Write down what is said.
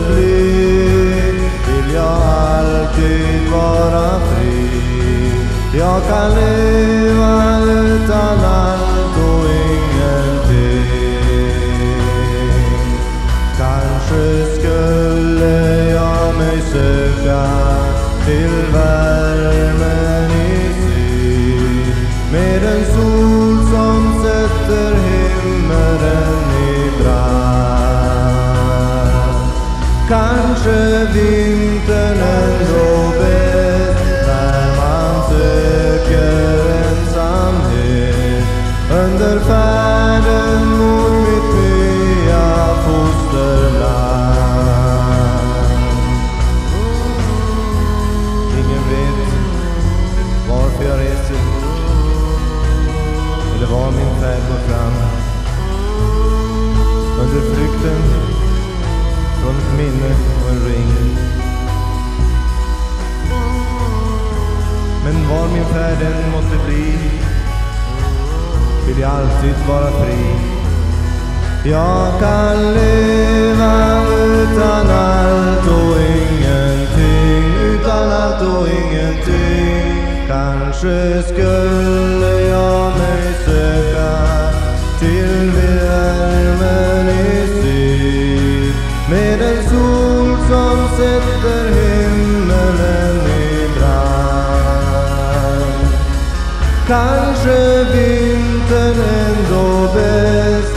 bli vill jag alltid vara fri. Jag kan leva utan allt Kanske vintern ändå bäst när man söker ensamhet under färden mot mitt nya fosterland. Ingen vet varför jag reser eller var min färd går fram. Under flykten från ett minne och en ring. Men var min färd än måtte bli vill jag alltid vara fri. Jag kan leva utan allt och ingenting, utan allt och ingenting. Kanske skulle jag sol som sätter himmelen i brand. Kanske vintern ändå bäst